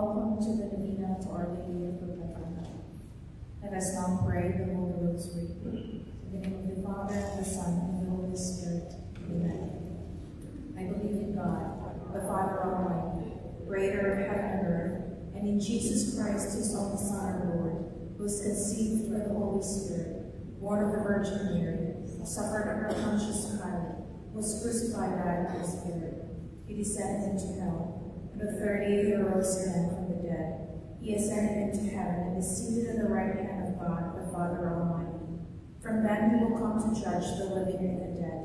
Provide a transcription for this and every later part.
welcome to the Novena to Our Lady of Perpetual Help. Let us now pray the Holy Rosary. In the name of the Father, and the Son, and the Holy Spirit. Amen. I believe in God, the Father Almighty, creator of heaven and earth, and in Jesus Christ, his only Son, our Lord, who was conceived by the Holy Spirit, born of the Virgin Mary, suffered under Pontius Pilate, was crucified, died, and was buried. He descended into hell. The third day he arose again from the dead. He ascended into heaven and is seated at the right hand of God, the Father Almighty. From then he will come to judge the living and the dead.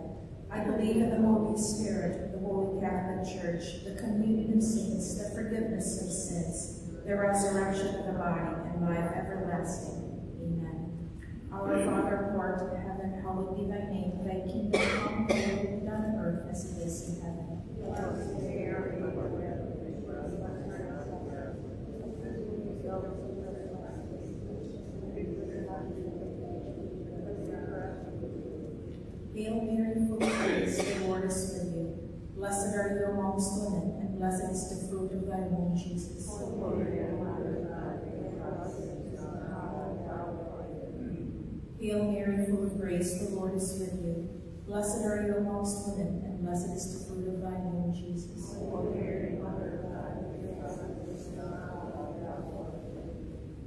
I believe in the Holy Spirit, the Holy Catholic Church, the communion of saints, the forgiveness of sins, the resurrection of the body, and life everlasting. Amen. Our Father who art in heaven, hallowed be thy name. Thy kingdom come, thy will be done on earth as it is in heaven. Hail Mary, full of grace, the Lord is with you. Blessed are you amongst women, and blessed is the fruit of thy womb, Jesus. Hail Mary, full of grace, the Lord is with you. Blessed are you amongst women, and blessed is the fruit of thy womb, Jesus.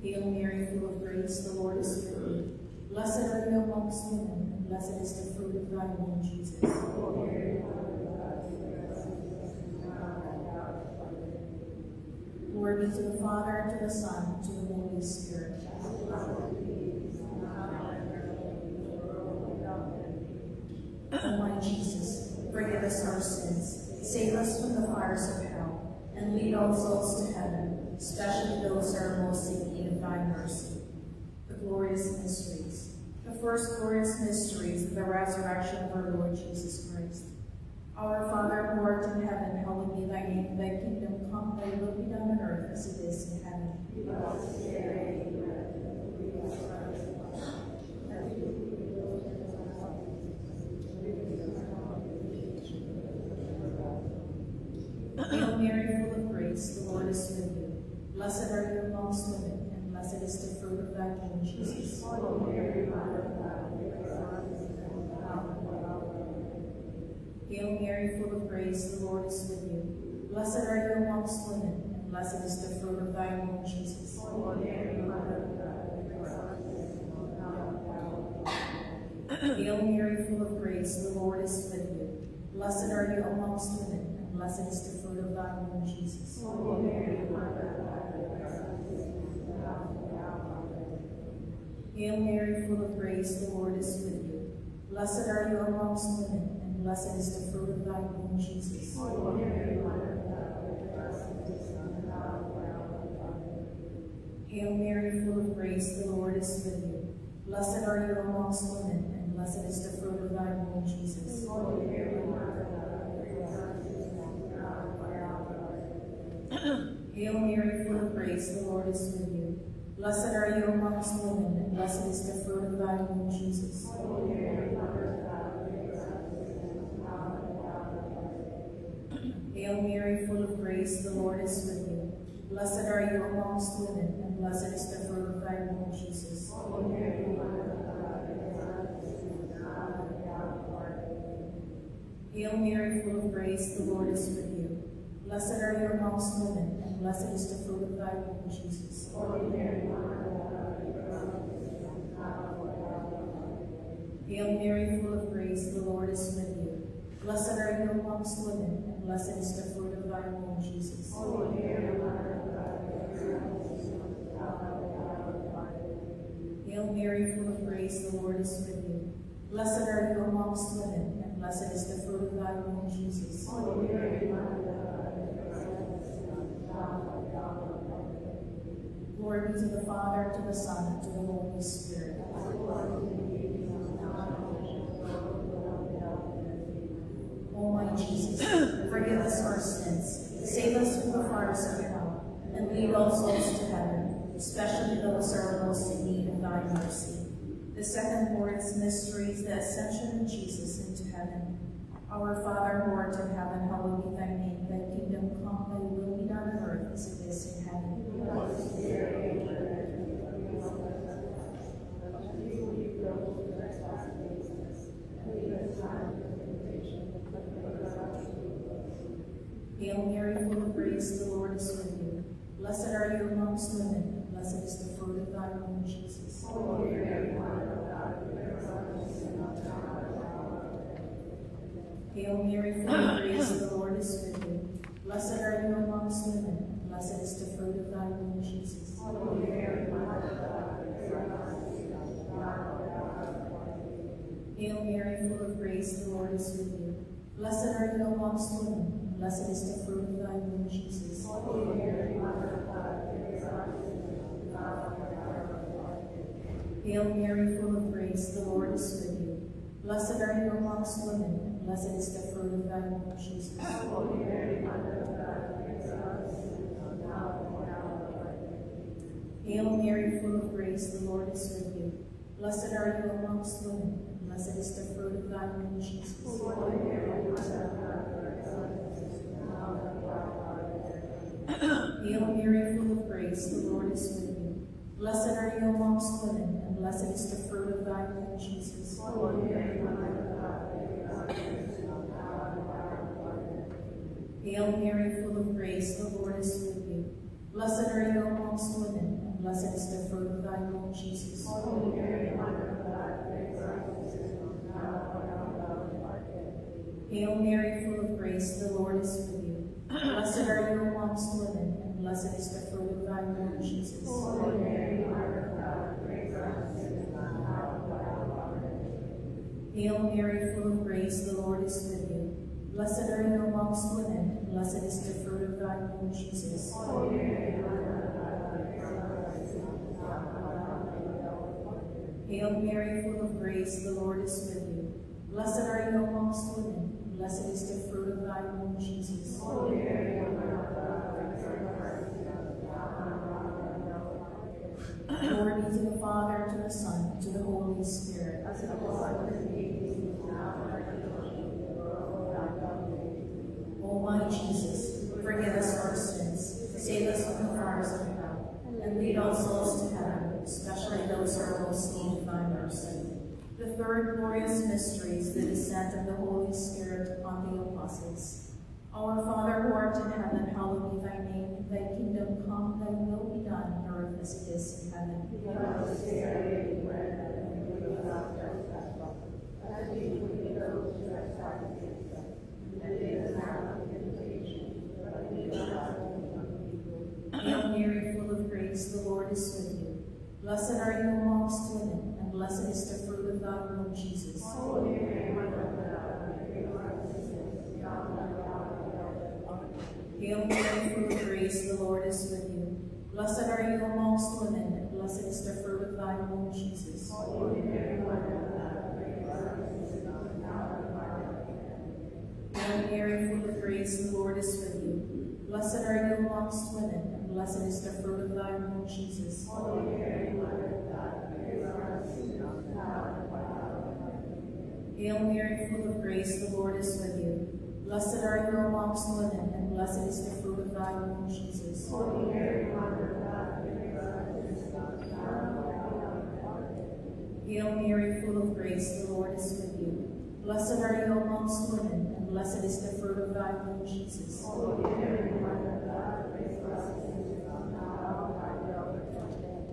Hail Mary, full of grace, the Lord is with you. Blessed are you amongst women, and blessed is the fruit of thy womb, Jesus. Glory be to the Father, and to the Son, and to the Holy Spirit. My Jesus, forgive us our sins, save us from the fires of hell, and lead all souls to heaven, especially those who are most of thy mercy. The glorious mysteries. The first glorious mystery is the resurrection of our Lord Jesus Christ. Our Father who art in heaven, hallowed be thy name. Thy kingdom come, thy will be done on earth as it is in heaven. Hail Mary, full of grace, the Lord is with you. Blessed are you amongst women, blessed is the fruit of thy womb, Jesus. Hail Mary, full of grace, the Lord is with you. Blessed are you amongst women, and blessed is the fruit of thy womb, Jesus. Hail Mary, full of grace, the Lord is with you. Blessed are you amongst women, and blessed is the fruit of thy womb, Jesus. Hail Mary, full of grace, the Lord is with you. Blessed are you amongst women, and blessed is the fruit of thy womb, Jesus. Hail Mary, full of grace, the Lord is with you. Blessed are you amongst women, and blessed is the fruit of thy womb, Jesus. Hail Mary, full of grace, the Lord is with you. Blessed are you amongst women, and blessed is the fruit of thy womb, Jesus. Hail Mary, full of grace, the Lord is with you. Blessed are you amongst women, and blessed is the fruit of thy womb, Jesus. Hail Mary, full of grace, the Lord is with you. Blessed are you amongst women, and blessed is the fruit of thy womb, Jesus. Hail Mary, full of grace, the Lord is with you. Blessed are you amongst women, and blessed is the fruit of thy womb, Jesus. Hail Mary, full of grace, the Lord is with you. Blessed are you amongst women, and blessed is the fruit of thy womb, Jesus. Glory be to the Father, to the Son, and to the Holy Spirit. O my Jesus, forgive us our sins, save us from the fires of hell, and lead all souls to heaven, especially those who are most in need of thy mercy. The second glorious mystery is the ascension of Jesus into heaven. Our Father who art in heaven, hallowed be thy name. Thy kingdom come, thy will be done on earth as it is in heaven. Hail Mary, full of grace, the Lord is with you. Blessed are you amongst women, blessed is the fruit of thy womb, Jesus. Hail Mary, full of grace, the Lord is with you. Blessed are you amongst women, and blessed is the fruit of thy womb, Jesus. Hail Mary, full of grace, the Lord is with you. Blessed are you amongst women, blessed is the fruit of thy womb, Jesus. Hail Mary, full of grace, the Lord is with you. Blessed are you amongst women, blessed is the fruit of thy womb, Jesus. Hail Mary, full of grace, the Lord is with you. Blessed are you amongst women, and blessed is the fruit of thy womb, Jesus. Hail Mary, full of grace, the Lord is with you. Blessed are you amongst women, and blessed is the fruit of thy womb, Jesus. Hail Mary, full of grace, the Lord is with you. Blessed are you amongst women, blessed is the fruit of thy womb, Jesus. Hail Mary, full of grace, the Lord is with you. Blessed are you amongst women, and blessed is the fruit of thy womb, Jesus. Hail Mary, full of grace, the Lord is with you. Blessed are you amongst women, and blessed is the fruit of thy womb, Jesus. Hail Mary, full of grace, the Lord is with you. Blessed are you amongst women, blessed is the fruit of thy womb, Jesus. Holy Mary, Mother of God, Glory be to the Father, to the Son, to the Holy Spirit. as it was in the beginning, now and ever, and ever, and ever. Amen. O my Jesus, forgive us our sins, save us from the fires of hell, and lead all souls to heaven, especially those who are most in need of thy mercy. The third glorious mystery is the descent of the Holy Spirit upon the apostles. Our Father who art in heaven, hallowed be thy name. Thy kingdom come, thy will be done on earth as it is in heaven. Give us this day our daily bread, and forgive us our trespasses, as we forgive those who trespass against us. And lead us not into temptation, but deliver us from evil. Hail Mary, full of grace, the Lord is with you. Blessed are you amongst women, and blessed is the fruit of thy womb, Jesus. Holy Mary, Mother of God, forgive us our sins, now and at the hour of our death. Hail Mary, full of grace, the Lord is with you. Blessed are you amongst women, and blessed is the fruit of thy womb, Jesus. Holy Mary, Mother of God, forgive us our sins, now and at the hour of our death. Hail Mary, full of grace, the Lord is with you. Blessed are you amongst women, blessed is the fruit of thy womb, Jesus. Holy Mary, Mother of God. Hail Mary, full of grace, the Lord is with you. Blessed are you amongst women, and blessed is the fruit of thy womb, Jesus. Holy Mary, Mother of God. Hail Mary, full of grace, the Lord is with you. Blessed are you amongst women, and blessed is the fruit of thy womb, Jesus. Holy Mary, Mother of God, sinners, now and at the hour of our death.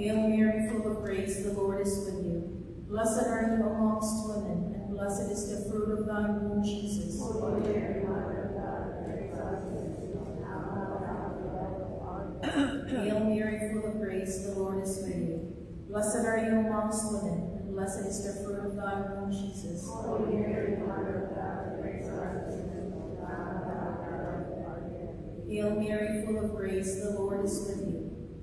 Hail Mary, full of grace, the Lord is with you. Blessed are you amongst women, and blessed is the fruit of thy womb, Jesus. Holy Mary, Mother of God, pray for us sinners, now and at the hour of our death. Hail Mary, full of grace, the Lord is with you. Blessed are you amongst women, and blessed is the fruit of thy womb, Jesus. Holy Mary, Mother of God, pray for us sinners, now and at the hour of our. Hail Mary, full of grace, the Lord is with you.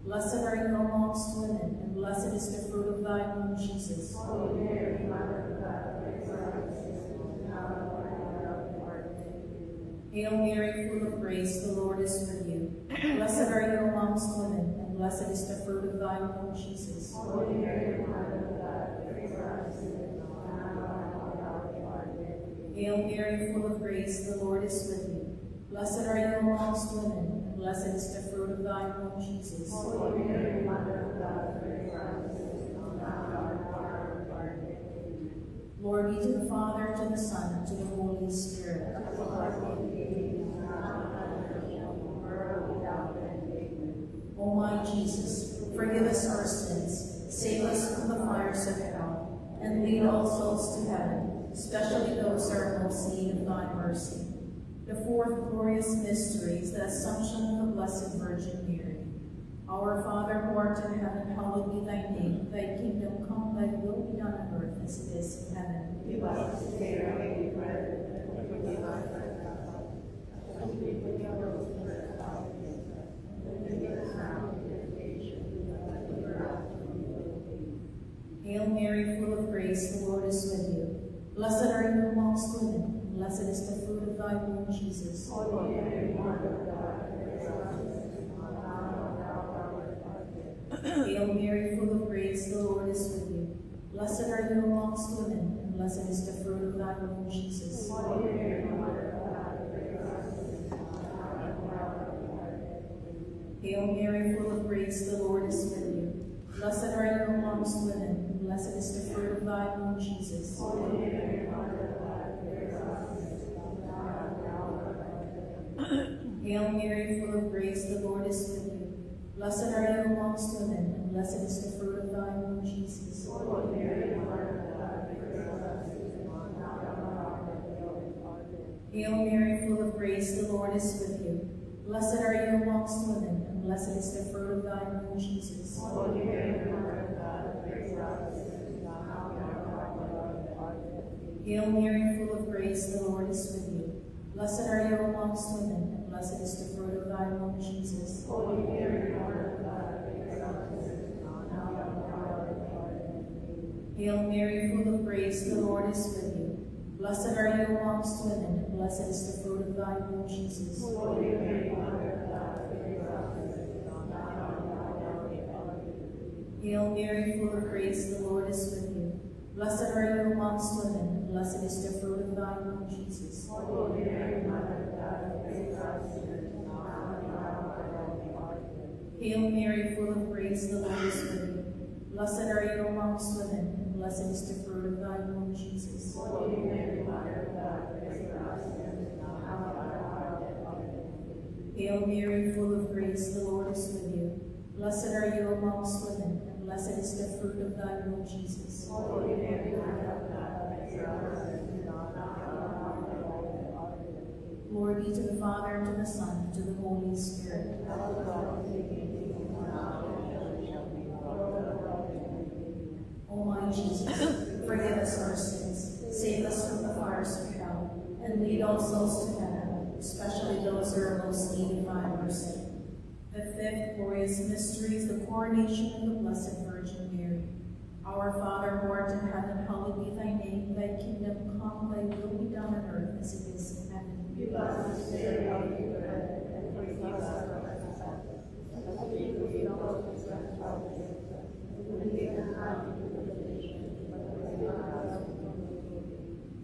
Blessed are you amongst women, and blessed is the fruit of thy womb, Jesus. Holy Mary, Mother of God, pray for us sinners, now and at the hour of our death. Hail Mary, full of grace, the Lord is with you. Blessed are you amongst women, and blessed is the fruit of thy womb, Jesus. Holy Mary, Mother of God, pray for us sinners, now and at the hour of our death. Hail Mary, full of grace, the Lord is with you. Blessed are you amongst women, blessed is the fruit of thy womb, Jesus. Holy Mary, Mother of God, pray for us sinners, now and at the hour of our death. Glory be to the Father, to the Son, and to the Holy Spirit. As it was in the beginning, now and ever, and ever, world without end. Amen. O my Jesus, forgive us our sins, save us from the fires of hell, and lead all souls to heaven, especially those who are most in need of thy mercy. The fourth glorious mystery is the Assumption of the Blessed Virgin Mary. Our Father who art in heaven, hallowed be thy name. Thy kingdom come, thy will be done on earth as it is in heaven. Give us this day our daily bread, and forgive us our trespasses, as we forgive those who trespass against us. And lead us not into temptation, but deliver us from evil. Hail Mary, full of grace, the Lord is with you. Blessed are you amongst women, blessed is the fruit of thy womb, Jesus. Holy Mary, Mother of God, pray for us sinners, now and at the hour of our death. Hail Mary, full of grace, the Lord is with you. Blessed are you amongst women, and blessed is the fruit of thy womb, Jesus. Holy Mary, Mother of God, pray for us sinners, now and at the hour of our death. Hail Mary, full of grace, the Lord is with you. Blessed are you amongst women, and blessed is the fruit of thy womb, Jesus. Holy Mary, Mother of God, pray for us sinners, now and at the hour of our death. Hail Mary, full of grace, the Lord is with you. Blessed are you amongst women, and blessed is the fruit of thy womb, Jesus. Holy Mary, Mother of God, pray for us sinners, now and at the hour of our. Hail Mary, full of grace, the Lord is with you. Blessed are you amongst women, and blessed is the fruit of thy womb, Jesus. Holy Mary, Mother of God, pray for us sinners, now and at the hour of our. Hail Mary, full of grace, the Lord is with you. Blessed are you amongst women, and blessed is the fruit of thy womb, Jesus. Holy Mary, Mother of God, pray for us sinners, now at the hour of our death. Hail Mary, full of grace, the Lord is with you. Blessed are you amongst women, and blessed is the fruit of thy womb, Jesus. Holy Mary, Mother of God, pray for us sinners, now at the hour of our death. Hail Mary, full of grace, the Lord is with you. Blessed are you amongst women, and blessed is the fruit of thy womb, Jesus. Holy Mary, Mother of God, pray for us sinners, now and at the hour of our death. Amen. Hail Mary, full of grace, the Lord is with you. Blessed are you amongst women, and blessed is the fruit of thy womb, Jesus. Holy Mary, Mother of God, pray for us sinners, now and at the hour of our death. Hail Mary, full of grace, the Lord is with you. Blessed are you amongst women, blessed is the fruit of thy womb, Jesus. Holy Mary, Mother of God, pray for us sinners, now and at the hour of our death. Amen. Glory be to the Father, and to the Son, and to the Holy Spirit. O my Jesus, forgive us our sins, save us from the fires of hell, and lead all souls to heaven, especially those who are most in need of thy mercy. The fifth glorious mystery is the coronation of the Blessed Virgin Mary. Our Father who art in heaven, hallowed be thy name. Thy kingdom come, thy will be done on earth as it is in heaven. Give us this day our daily bread, and forgive us our trespasses, as we forgive those who trespass against us. And lead us not into temptation, but deliver us from evil.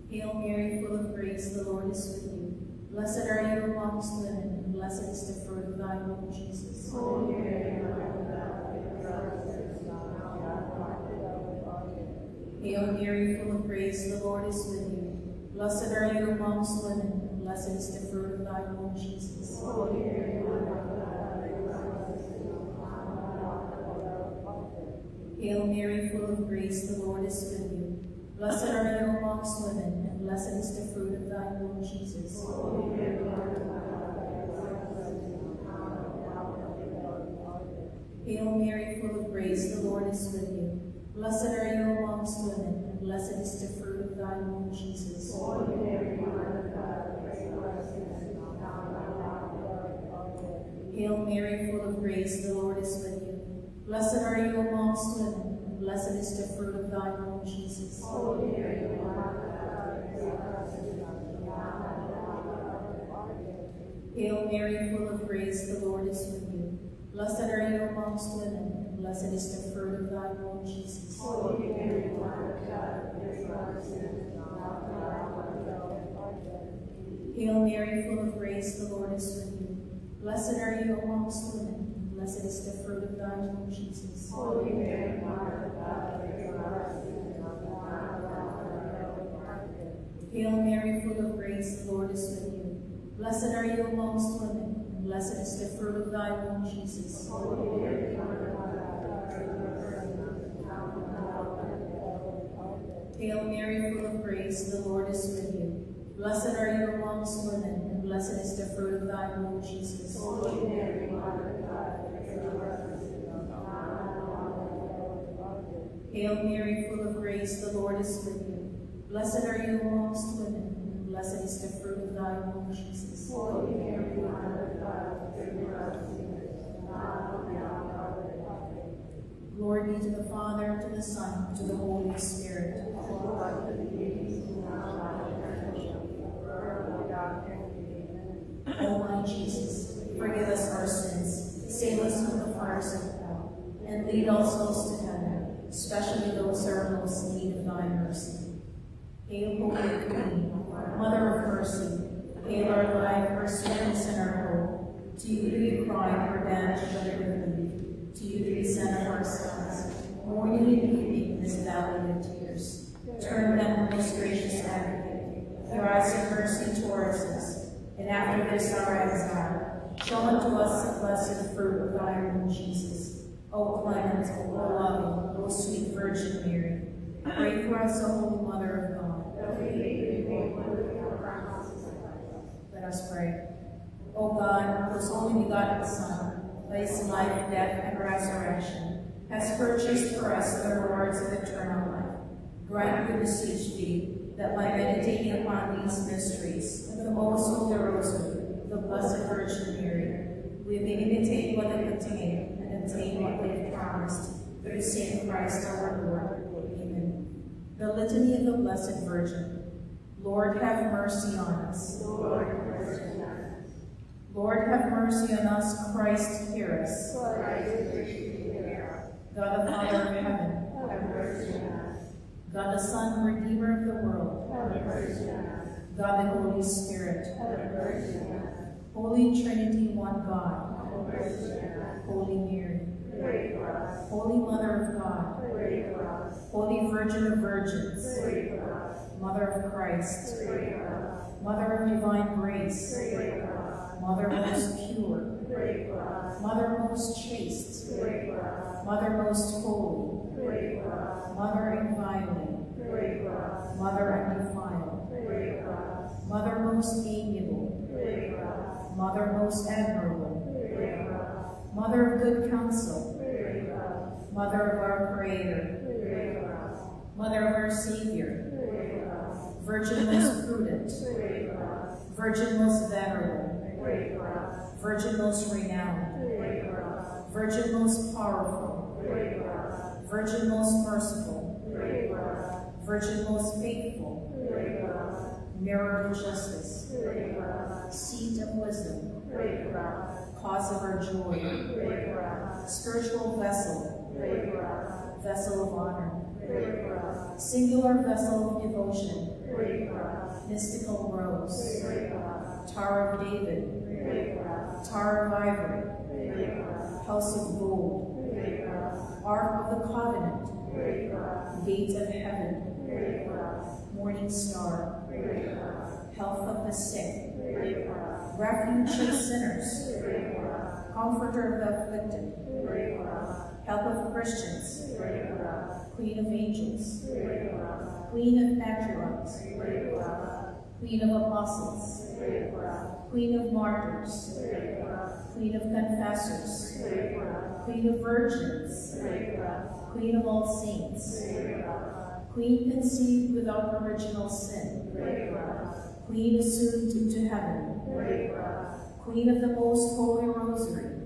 Hail Mary, full of grace, the Lord is with you. Blessed are you amongst women, blessed is the fruit of thy womb, Jesus. Holy Mary, Mother of God, pray for us sinners, now and at the hour of our death. Amen. Hail Mary, full of grace, the Lord is with you. Blessed are you amongst women, and blessed is the fruit of thy womb, Jesus. Holy Mary, Mother of God, pray for us sinners, now and at the hour of our death. Amen. Hail Mary, full of grace, the Lord is with you. Blessed are you amongst women, and blessed is the fruit of thy womb, Jesus. Holy Mary, Mother of God, pray for us sinners, now and at the hour of our death. Amen. Hail Mary, full of grace, the Lord is with you. Blessed are you amongst women, and blessed is the fruit of thy womb, Jesus. Holy Mary, Mother of God, pray for us sinners, now and at the hour of our death. Hail Mary, full of grace, the Lord is with you. Blessed are you amongst women, and blessed is the fruit of thy womb, Jesus. Holy Mary, Mother of God, pray for us sinners, now and at the hour of our death. Hail Mary, full of grace, the Lord is with you. Blessed are you amongst women, and blessed is the fruit of thy womb, Jesus. Holy Mary, Mother of God, for sinners, now and at the hour of our. Hail Mary, full of grace, the Lord is with you. Blessed are you amongst women, and blessed is the fruit of thy womb, Jesus. Holy Mary, Mother of God, for us sinners, now and at the hour of our. Hail Mary, full of grace, the Lord is with you. Blessed are you amongst women, blessed is the fruit of thy womb, Jesus. Hail Mary, full of grace, the Lord is with you. Blessed are you amongst women, and blessed is the fruit of thy womb, Jesus. Hail Mary, full of grace, the Lord is with you. Blessed are you amongst women, and blessed is the fruit of thy womb, Jesus. Holy Mary, Glory be to the Father, to the Son, to the Holy Spirit. O my Jesus, forgive us our sins, save us from the fires of hell, and lead all souls to heaven, especially those who are most in need of thy mercy. Hail, Holy Queen, Mother of mercy, hail our life, our sweetness, and our hope. To you we cry, poor banished feet. To you do we send our sighs, mourning and weeping in this valley of tears. Turn them, most gracious advocate, your eyes of mercy towards us, and after this our exile, show unto us the blessed fruit of thy womb, Jesus. O clement, O loving, O sweet Virgin Mary, pray for us, O Holy Mother of God. That we may be made worthy of our promises and righteousness. Let us pray. O God, whose only begotten Son, by his life, death, and resurrection, has purchased for us the rewards of eternal life, grant, we beseech thee, that by meditating upon these mysteries of the most holy rosary the Blessed Virgin Mary, we may imitate what they contain and obtain what they have promised through same Christ our Lord. Amen. The Litany of the Blessed Virgin. Lord, have mercy on us. Lord, have mercy on us. Lord, have mercy on us. Christ, hear us. God the Father of heaven, Have mercy on us. God the Son, Redeemer of the world, Have mercy on us. God the Holy Spirit, Have mercy on us. Holy Trinity, one God, Have mercy on us. Holy Mary, Pray for us. Holy Mother of God, us. Holy Virgin of Virgins, Pray for us. Mother of Christ, Pray us. Mother of divine grace, us. Mother most pure. Mother most chaste. Mother most holy. Mother inviolate. Mother undefiled. Mother most amiable. Mother most admirable. Mother of good counsel. Mother of our Creator. Mother of our Savior. Virgin most prudent. Virgin most venerable, Virgin most renowned. Virgin most powerful. Virgin most merciful. Virgin most faithful. Mirror of justice. Seat of wisdom. Cause of our joy. Spiritual vessel. Vessel of honor. Singular vessel of devotion. Mystical rose. Tower of David. Tower of Ivory. House of Gold. Ark of the Covenant. Gate of Heaven. Morning Star. Health of the Sick. Refuge of Sinners. Comforter of the Afflicted. Help of Christians. Queen of Angels. Queen of Patriarchs. Queen of Apostles. Queen of Martyrs. Queen of Confessors. Queen of Virgins. Queen of all saints. Queen conceived without original sin. Queen assumed into heaven. Queen of the most holy rosary.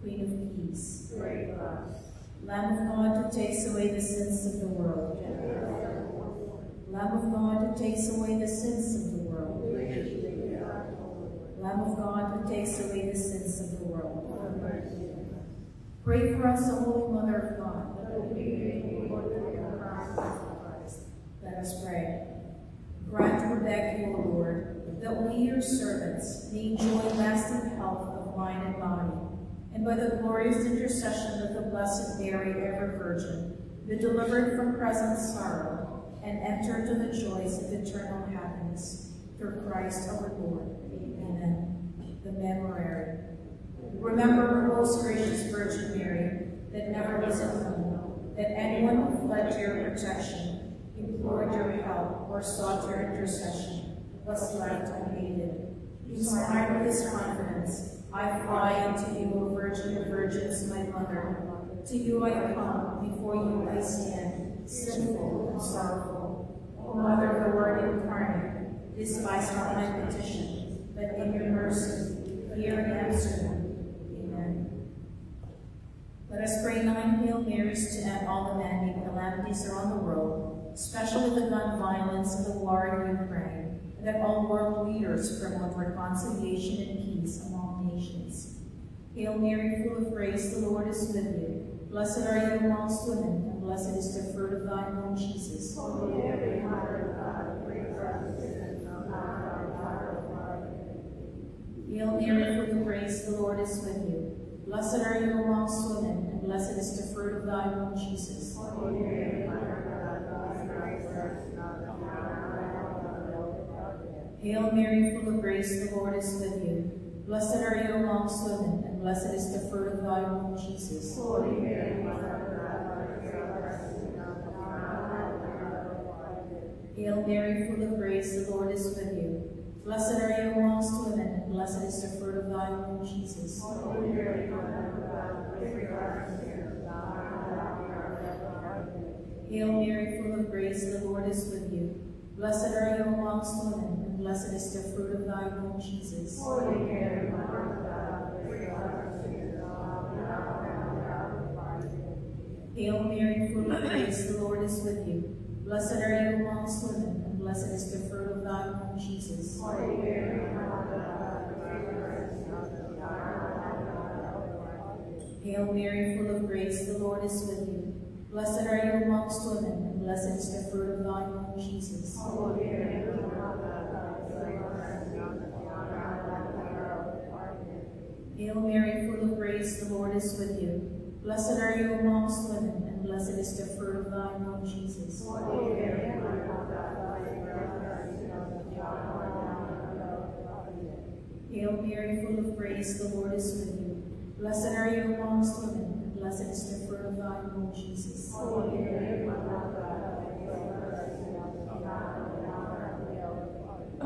Queen of peace. Lamb of God who takes away the sins of the world, Lamb of God who takes away the sins of the world, Lamb of God who takes away the sins of the world. Pray for us, O Holy Mother of God. Let us pray. Grant, we beg you, O Lord, that we, your servants, may enjoy lasting health of mind and body, and by the glorious intercession of the Blessed Mary, ever Virgin, be delivered from present sorrow and enter into the joys of eternal happiness. Through Christ our Lord. Amen. The Memorare. Remember, most gracious Virgin Mary, that never was it known that anyone who fled to your protection, implored your help, or sought your intercession, was left unaided. Inspired with this confidence, I fly unto you, O Virgin of Virgins, my Mother. To you I come, before you I stand, sinful and sorrowful. O Mother of the Word incarnate, despise not my petition, but in your mercy, hear and answer me. Amen. Let us pray nine Hail Marys to end all the man-made calamities around the world, especially the gun violence and the war in Ukraine, and that all world leaders promote reconciliation and peace among nations. Hail Mary, full of grace, the Lord is with you. Blessed are you amongst women, and blessed is the fruit of thy womb, Jesus. Holy Mary, Mother of God, pray for us sinners, now and our hour of our death. Hail Mary, full of grace, the Lord is with you. Blessed are you amongst women, and blessed is the fruit of thy womb, Jesus. Holy Mary, Mother of God, pray for us now and our hour of our death. Hail Mary, full of grace, the Lord is with you. Blessed are you amongst women, and blessed is the fruit of thy womb, Jesus. Holy Mary, Mother of God, pray for us sinners, now and at our hour of our death. Hail Mary, full of grace, the Lord is with you. Blessed are you amongst women, and blessed is the fruit of thy womb, Jesus. Holy Mary, Mother of God, pray for us sinners, now and at our hour of our death. Hail Mary, full of grace, the Lord is with you. Blessed are you amongst women, and blessed is the fruit of thy womb, Jesus. Holy Mary, Mother Hail Mary, full of grace, the Lord is with you. Blessed are you amongst women, and blessed is the fruit of thy womb, Jesus. Holy Mary, Mother of God, pray for us sinners, now and at the hour of our death. Hail Mary, full of grace, the Lord is with you. Blessed are you amongst women, and blessed is the fruit of thy womb, Jesus. Holy Mary, Mother of God, pray for us sinners, now and at the hour of our death. Hail Mary, full of grace, the Lord is with you. Blessed are you amongst women, and blessed is the fruit of thy womb, Jesus. Hail Mary, full of grace, the Lord is with you. Blessed are you amongst women, and blessed is the fruit of thy womb, Jesus.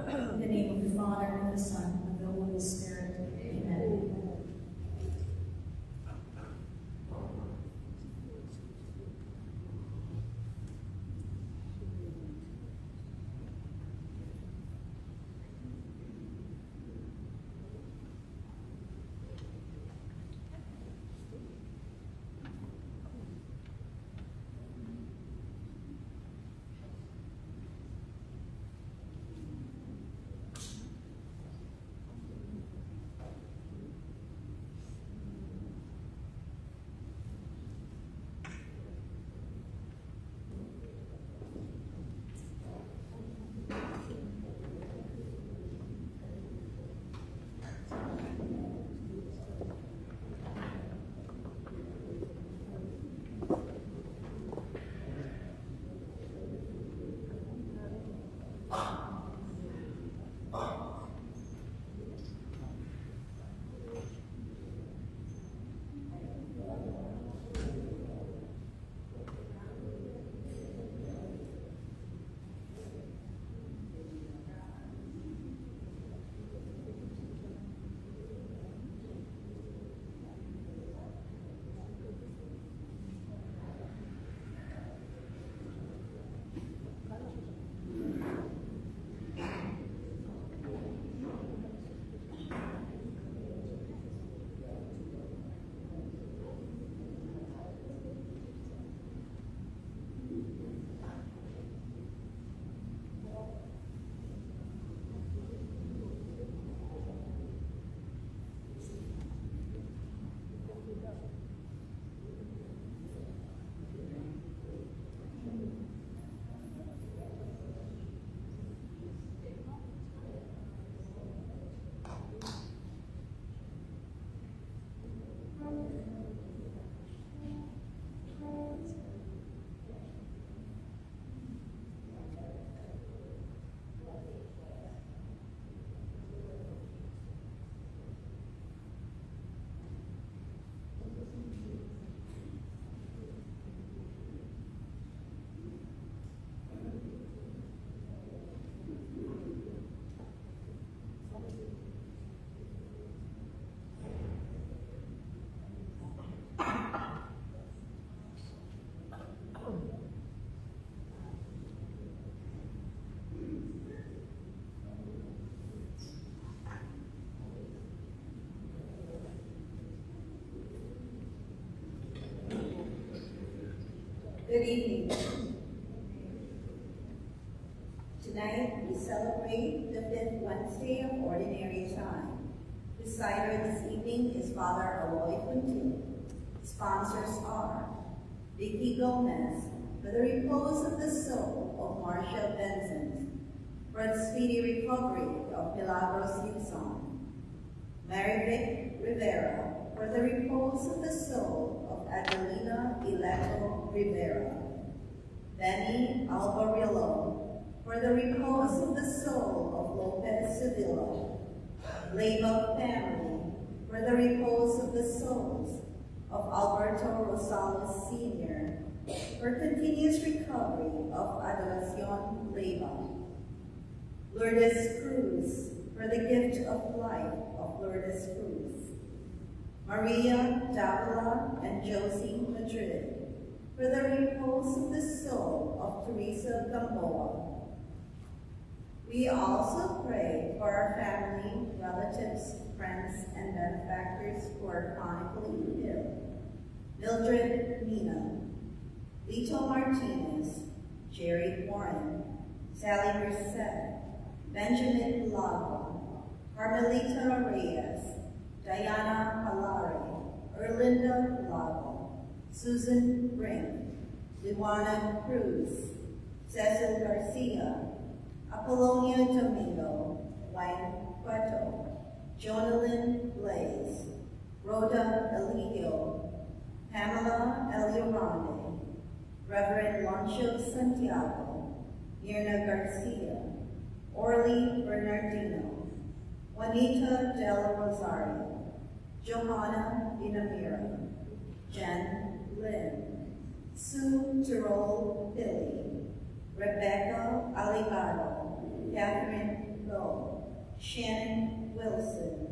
In the name of the Father, and the Son, and the Holy Spirit. Evening. Tonight we celebrate the fifth Wednesday of Ordinary Time. The cider this evening is Father Aloy Funtila. Sponsors are Vicky Gomez for the repose of the soul of Marcia Benson, for the speedy recovery of Milagros Gibson, Mary Vic Rivera for the repose of the soul of Rivera, Benny Alvarillo for the repose of the soul of Lopez Sevilla, Leva family for the repose of the souls of Alberto Rosales Sr. for continuous recovery of Adoracion Leva, Lourdes Cruz for the gift of life of Lourdes Cruz, Maria Davila and Josie Madrid for the repose of the soul of Teresa Gamboa. We also pray for our family, relatives, friends, and benefactors who are chronically ill. Mildred Mina, Lito Martinez, Jerry Warren, Sally Brissett, Benjamin Lago, Carmelita Reyes, Diana Halare, Erlinda Lago, Susan Brink, Luana Cruz, Cecil Garcia, Apollonia Domingo, Wayne Cueto, Jonalyn Blaze, Rhoda Eligio, Pamela Eliorande, Reverend Lancho Santiago, Mirna Garcia, Orly Bernardino, Juanita Del Rosario, Johanna Dinamira, Jen Lynn, Sue Tirol Billy, Rebecca Alibado, Catherine Lowe, Shannon Wilson,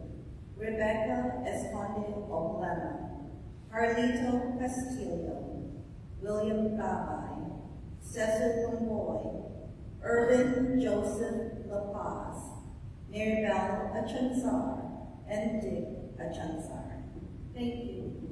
Rebecca Esconde Oblema, Carlito Castillo, William Gabay, Cecil Lamboy, Irvin Joseph La Paz, Maribel Achanzar, and Dick Achanzar. Thank you.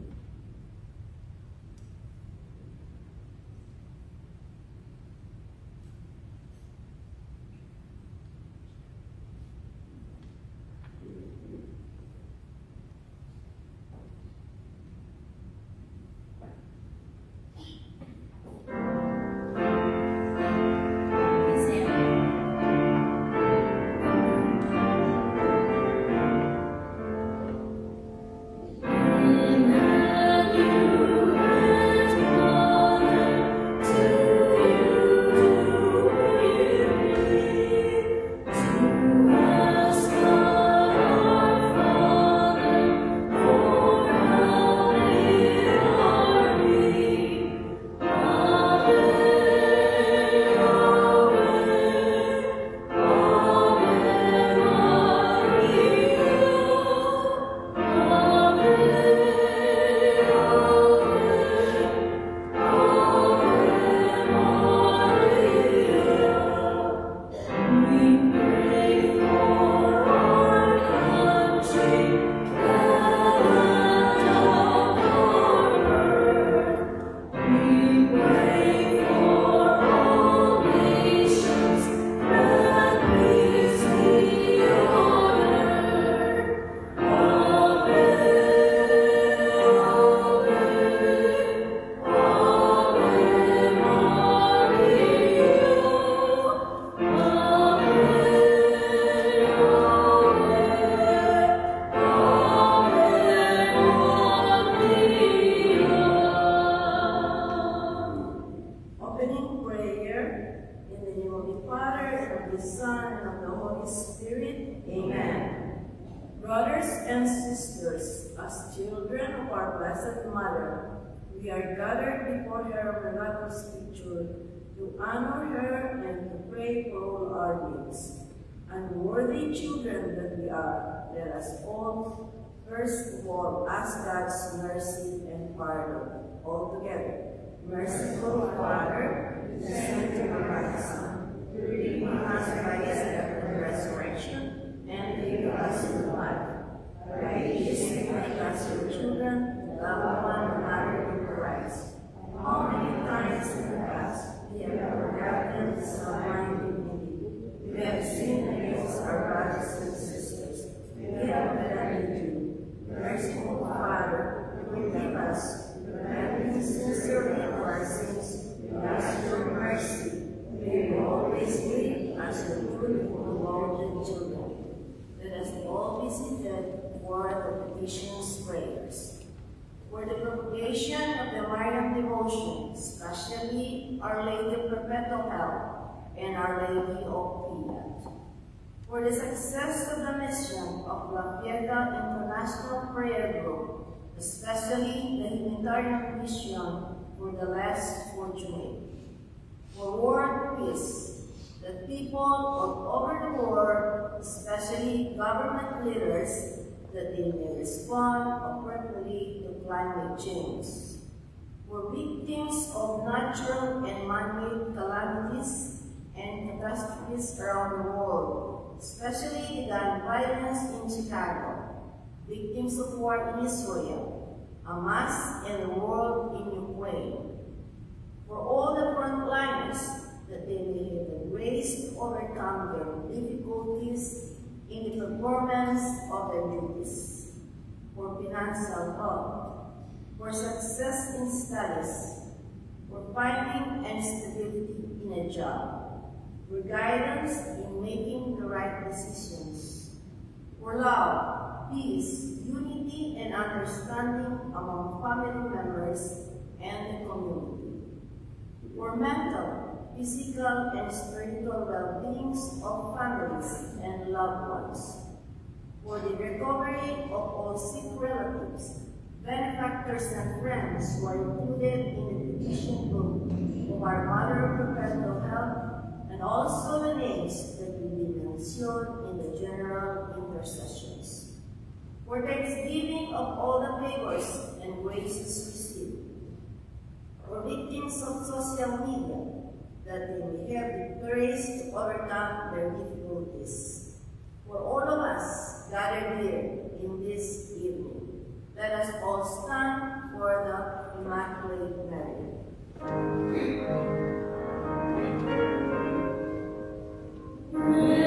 First of all, ask God's mercy and pardon all together. Merciful Father, send your Son, to redeem us by his death and resurrection, and give us new life. By his make us your children, love one another in Christ. How many times in the past we have forgotten someone. We have sinned against our brothers and sisters. We have offended you merciful Father, forgive us, repent sincerely of our sins, and ask your mercy. May we always be as the beautiful golden children. Let us all be seated for the petitions prayers. For the propagation of the Marian devotion, especially Our Lady of Perpetual Help and Our Lady of Piedad for the success of the mission of La Piedad International Prayer Group, especially the humanitarian mission for the less fortunate. For world peace, the people all over the world, especially government leaders, that they may respond appropriately to climate change. For victims of natural and man-made calamities and catastrophes around the world, especially the gun violence in Chicago, victims of war in Israel, Hamas and the world in Ukraine. For all the frontliners, that they may have the grace to overcome their difficulties in the performance of their duties. For financial help, for success in studies, for finding and stability in a job, guidance in making the right decisions, for love, peace, unity, and understanding among family members and the community, for mental, physical, and spiritual well-beings of families and loved ones, for the recovery of all sick relatives, benefactors and friends who are included in the petition book of our Mother of Health, and also the will be mentioned in the general intercessions. For thanksgiving of all the favors and graces received, for victims of social media, that they may have the courage to overcome their difficulties. For all of us gathered here in this evening, let us all stand for the Immaculate Mary. Let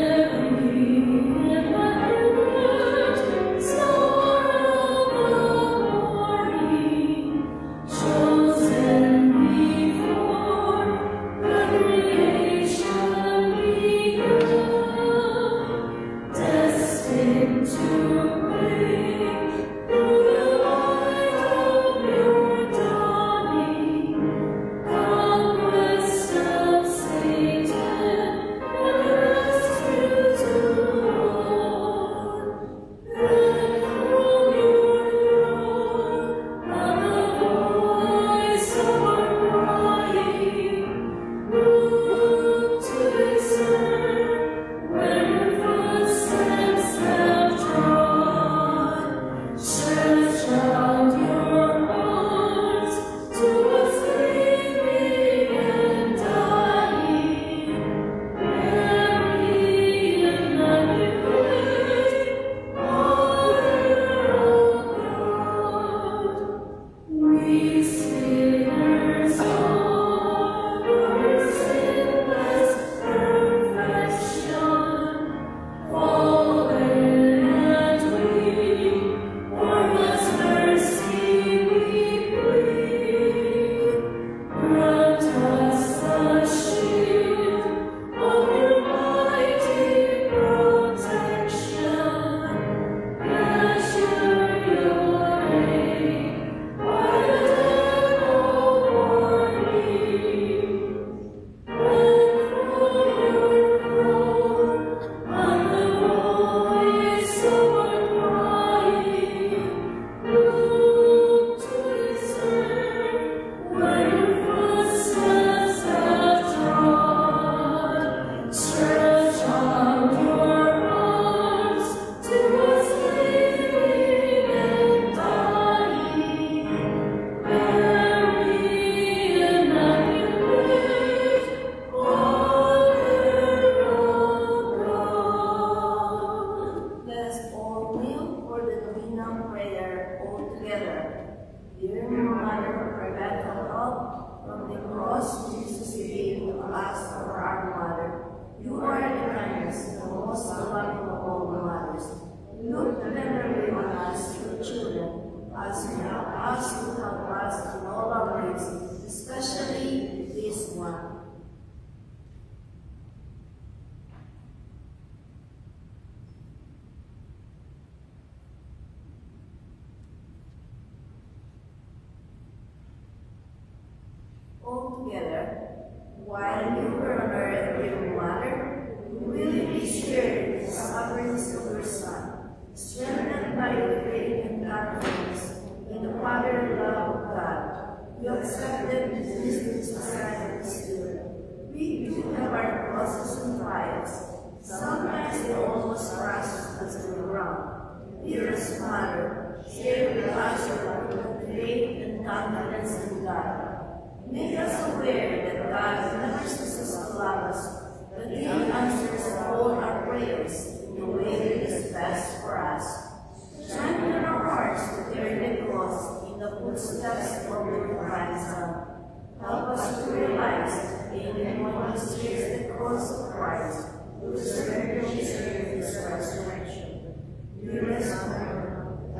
shares the cross of Christ, Lord,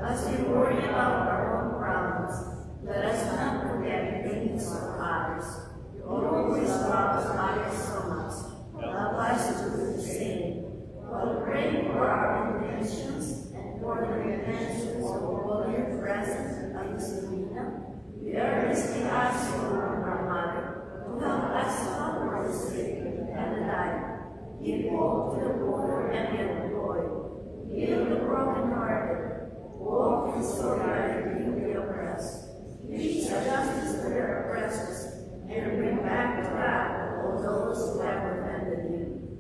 as we worry about our own problems, let us not forget the needs of others. You always love others so much. Us to the same. For our and for the of all your presence and you, our Mother, to help us comfort the sick and the dying. Give hope to the poor and the unemployed. Heal the brokenhearted. Walk in solidarity with the oppressed. Teach justice to their oppressors and bring back to God all those who have offended you.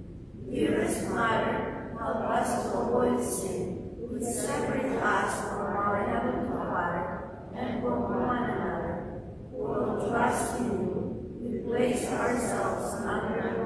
Dearest Mother, help us to avoid sin, which separate us from our Heavenly Father and from one another. We will trust you. We place ourselves under the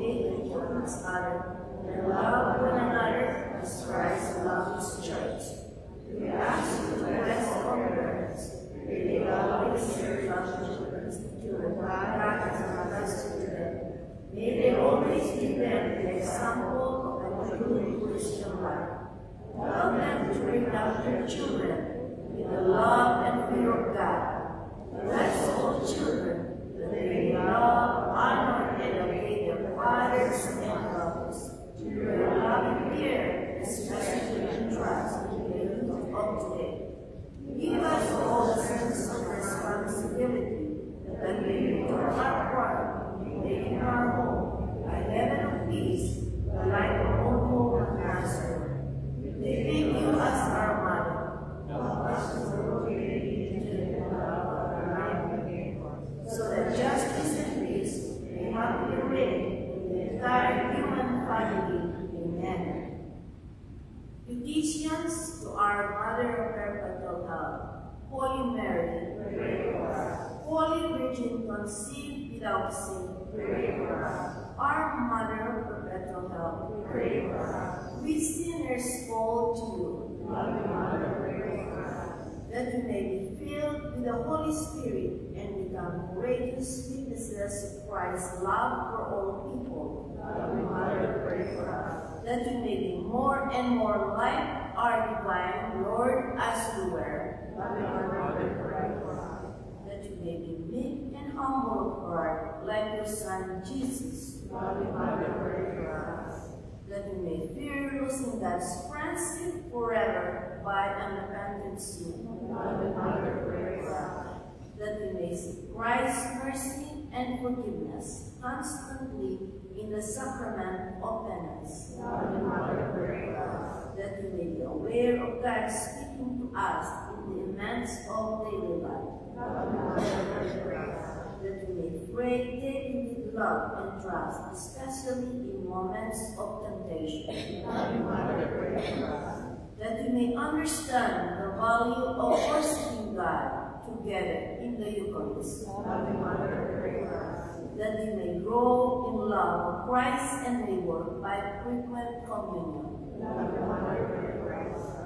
each other and love one another as Christ loved his church. We ask you to bless parents. May they children. May they always be them the example of a Christian life. Help them to bring up their children with the love and fear of God. Bless all children that they may love, honor, fathers and mothers. Your loving care, especially in trust in the of today. Give us all a sense of responsibility that we do our part in making our home a heaven of peace, the light of all hope and master. We thank you as our mother. Help us to grow into the love of our neighbor, so that justice and peace may happily reign in the entire human family. Amen. Petitions to our Mother of Perpetual Help. Holy Mary, pray for us. Holy Virgin sin, pray for us. Our Mother of Perpetual Help, pray for us. We sinners fall to you. Loving Mother, pray for us. That we may be filled with the Holy Spirit and become courageous witnesses of Christ's love for all people. Loving Mother, pray for us. That we may be more and more like our divine Lord as we were. Loving Mother, pray for us that you may be meek and humble heart, like your Son Jesus. Loving Mother, pray for us. That we may fear losing God's friendship forever by unrepentant sin. Loving Mother, pray for us. That we may seek Christ's mercy and forgiveness constantly in the sacrament of penance. Loving Mother, pray. That we may be aware of God speaking to us in the events of daily life daily with love and trust, especially in moments of temptation. That we may understand the value of worshiping God together in the Eucharist. That we may grow in love of Christ and neighbor by frequent communion.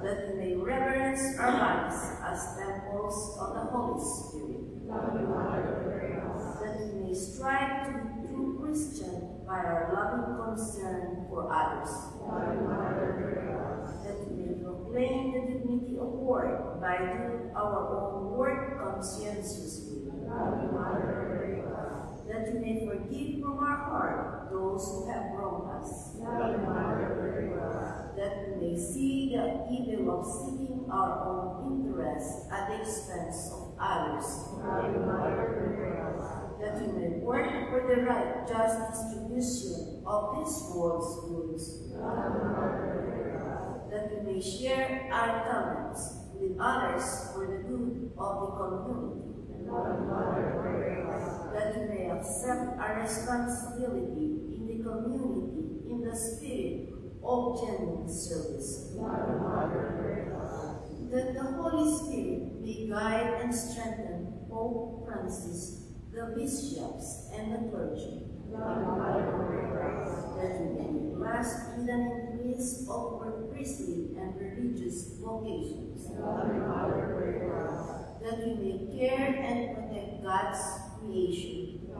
That we may reverence our lives as temples of the Holy Spirit. Strive to be true Christian by our loving concern for others. That we may proclaim the dignity of work by doing our own work conscientiously. That we may forgive from our heart those who have wronged us. That we may see the evil of seeking our own interests at the expense of others. May work for the right just distribution of this world's goods. That we may share our talents with others for the good of the community. that we may accept our responsibility in the community in the spirit of genuine service. That the Holy Spirit may guide and strengthen Pope Francis, the bishops, and the clergy. Be blessed with an increase of our priestly and religious vocations. That we may care and protect God's creation.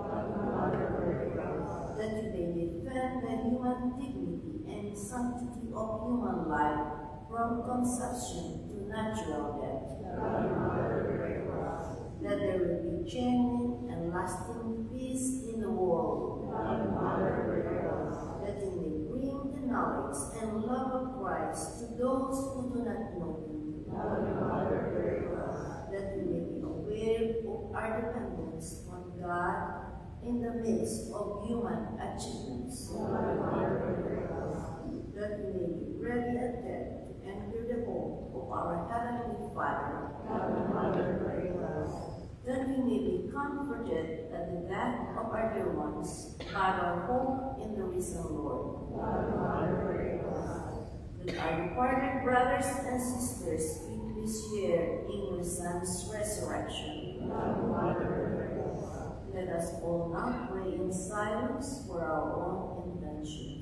That we may defend the human dignity and sanctity of human life from conception to natural death. That there will be genuine and lasting peace in the world. That we may bring the knowledge and love of Christ to those who do not know Him. That we may be aware of our dependence on God in the midst of human achievements. That we may be ready at death to enter the home of our Heavenly Father. That we may be comforted at the death of our dear ones by our hope in the risen Lord. That our departed brothers and sisters will share in your Son's resurrection. Let us all now pray in silence for our own intentions.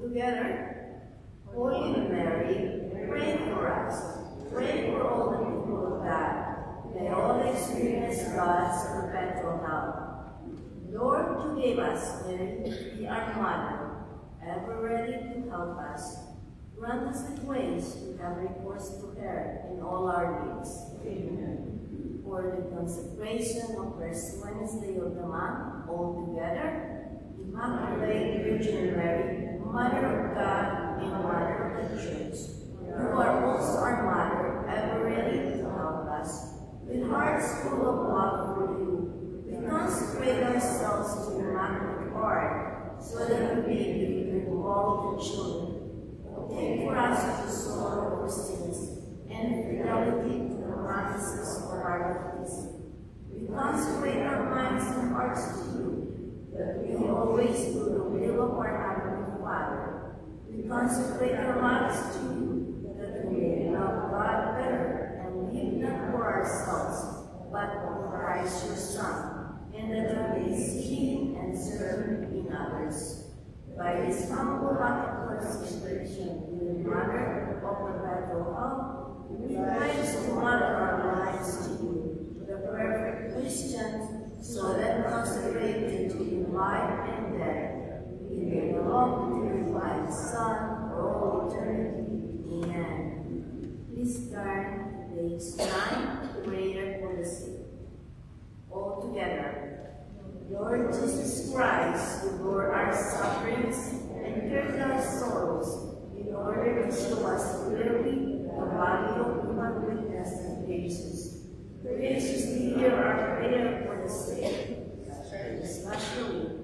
Together. Holy Mary, pray for us. Pray for all the people of God. May all experience God's perpetual help. Lord, you gave us Mary to be our mother, ever ready to help us. Grant us the grace to have recourse to her in all our needs. Amen. For the consecration of First Wednesday of the month, all together, Immaculate Virgin Mary, Mother of God and Mother of the Church, you are also our Mother, ever ready to help us. With hearts full of love for you, we consecrate ourselves to your Immaculate Heart, so that we may be with all the children. Take for us the sorrow of sins, and fidelity to the promises of our peace. We consecrate our minds and hearts to you, that we always do the will of our Father. We consecrate our lives to you, that we may love God better and live not for ourselves, but for Christ your Son, and that we may see him and serve him in others. By his humble hearted persecution, with the mother of perpetual help, we pledge to honor our lives to you, the perfect Christians, so that consecrated to you life and death, we may belong to your divine Son for all eternity. Amen. Please turn to page 9, prayer for the sick. All together. Lord Jesus Christ, who bore our sufferings and carried our sorrows, in order to show us clearly the value of human witness and patience. Graciously hear our prayer for the sick, especially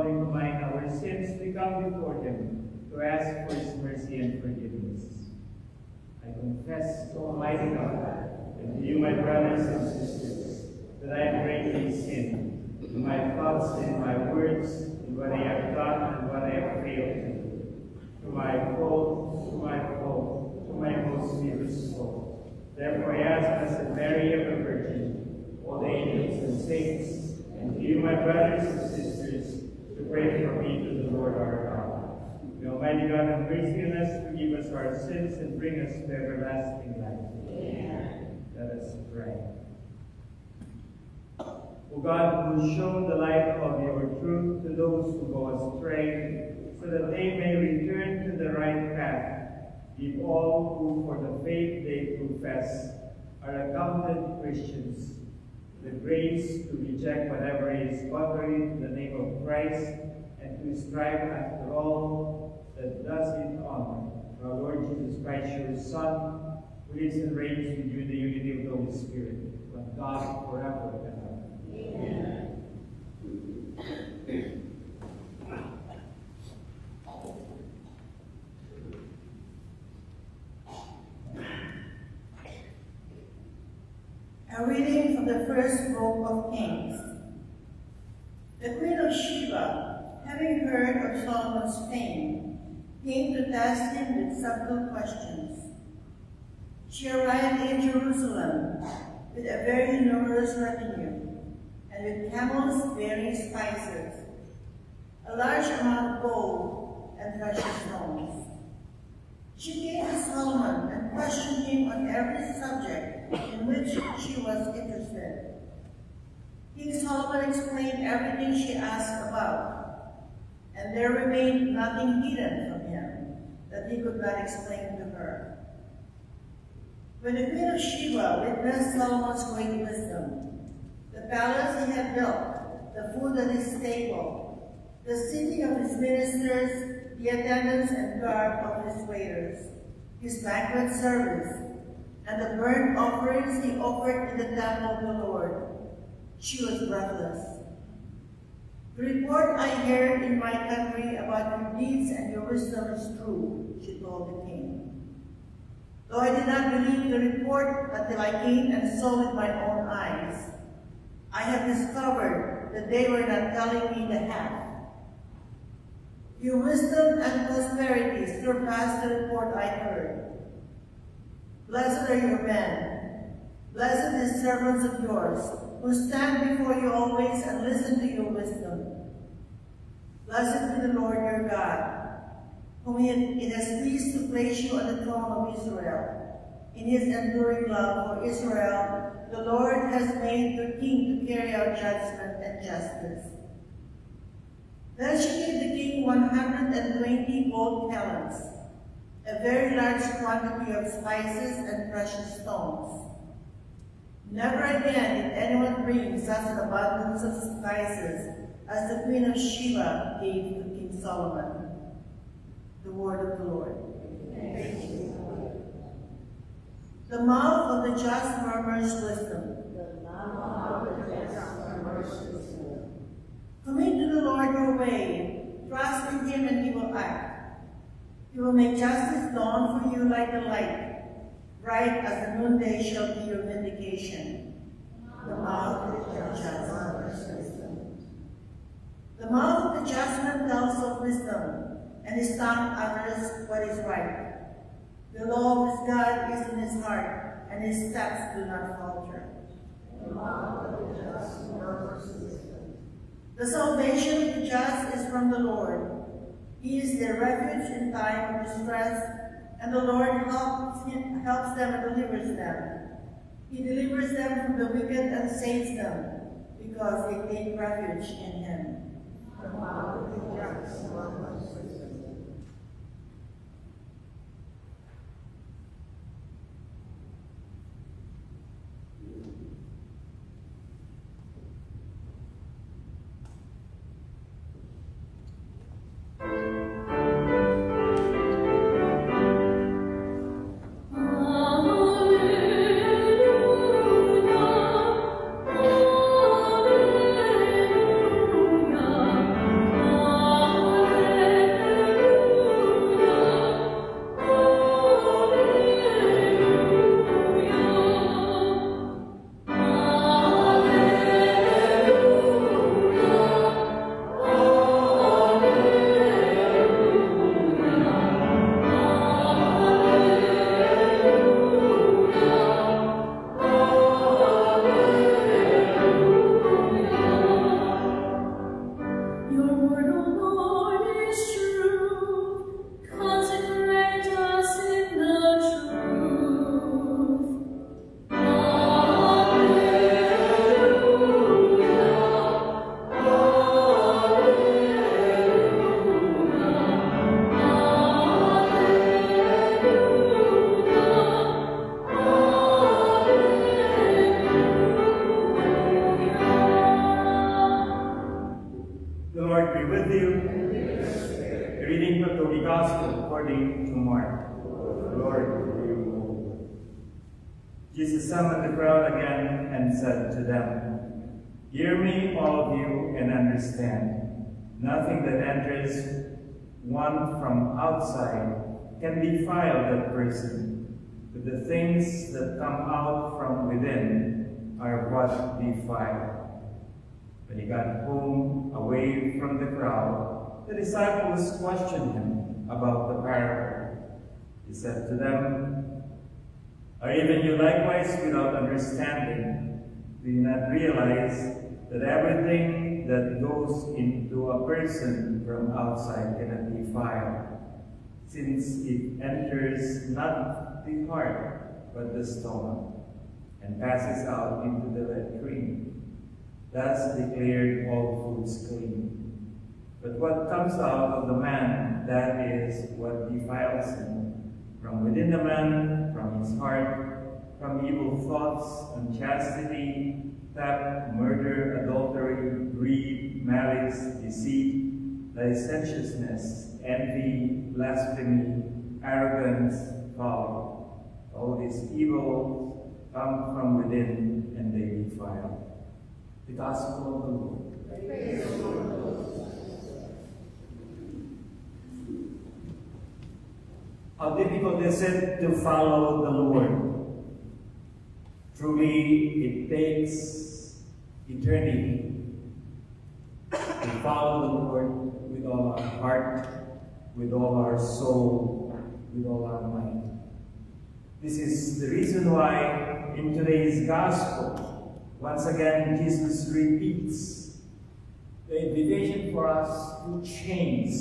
and calling to mind our sins, we come before Him to ask for His mercy and forgiveness. I confess to Almighty God and to you, my brothers and sisters, that I have greatly sinned in my thoughts and my words, in what I have done and what I have failed to do. To my fault, to my fault, to my most grievous fault. Therefore I ask Blessed Mary, ever Virgin, all the angels and saints, and to you, my brothers and sisters, pray for me to the Lord our God. May Almighty God have mercy on us, forgive us our sins, and bring us to everlasting life. Amen. Let us pray. O God, who show the light of your truth to those who go astray, so that they may return to the right path, give all who for the faith they profess are accounted Christians the grace to reject whatever is contrary to the name of Christ and to strive after all that does it honor. Our Lord Jesus Christ, your Son, who lives and reigns with you in the unity of the Holy Spirit, one God forever and ever. Amen. A reading from the first book of Kings. The queen of Sheba, having heard of Solomon's fame, came to test him with subtle questions. She arrived in Jerusalem with a very numerous retinue, and with camels bearing spices, a large amount of gold and precious stones. She came to Solomon and questioned him on every subject in which she was interested. King Solomon explained everything she asked about, and there remained nothing hidden from him that he could not explain to her. When the queen of Sheba witnessed Solomon's great wisdom, the palace he had built, the food at his table, the sitting of his ministers, the attendance and guard of his waiters, his banquet service, and the burnt offerings he offered in the temple of the Lord, she was breathless. The report I heard in my country about your deeds and your wisdom is true, she told the king. Though I did not believe the report until I came and saw with my own eyes, I have discovered that they were not telling me the half. Your wisdom and prosperity surpass the report I heard. Blessed are your men. Blessed the servants of yours, who stand before you always and listen to your wisdom. Blessed be the Lord your God, whom it has pleased to place you on the throne of Israel. In his enduring love for Israel, the Lord has made your king to carry out judgment and justice. Then she gave the king 120 gold talents, a very large quantity of spices and precious stones. Never again did anyone bring such an abundance of spices as the queen of Sheba gave to King Solomon. The word of the Lord. The mouth of the just murmurs wisdom. Commit to the Lord your way. Trust in him and he will act. He will make justice dawn for you like the light. Bright as the noonday shall be your vindication. The mouth of the just murmurs wisdom. The mouth of the just man tells of wisdom, and his tongue utters what is right. The law of his God is in his heart, and his steps do not falter. The mouth of the. The salvation of the just is from the Lord. He is their refuge in time of distress, and the Lord helps, him, helps them and delivers them. He delivers them from the wicked and saves them, because they take refuge in him. Outside can defile that person, but the things that come out from within are what defile. When he got home, away from the crowd, the disciples questioned him about the parable. He said to them, Are even you likewise without understanding? Do you not realize that everything that goes into a person from outside cannot defile, since it enters not the heart, but the stomach, and passes out into the latrine? Thus declared all foods clean. But what comes out of the man, that is what defiles him. From within the man, from his heart, from evil thoughts, unchastity, theft, murder, adultery, greed, malice, deceit, licentiousness, envy, blasphemy, arrogance, folly. All these evils come from within and they defile. The Gospel of the Lord. How difficult is it to follow the Lord? Truly, it takes eternity to follow the Lord with all our heart, with all our soul, with all our mind. This is the reason why in today's Gospel, once again, Jesus repeats the invitation for us to change.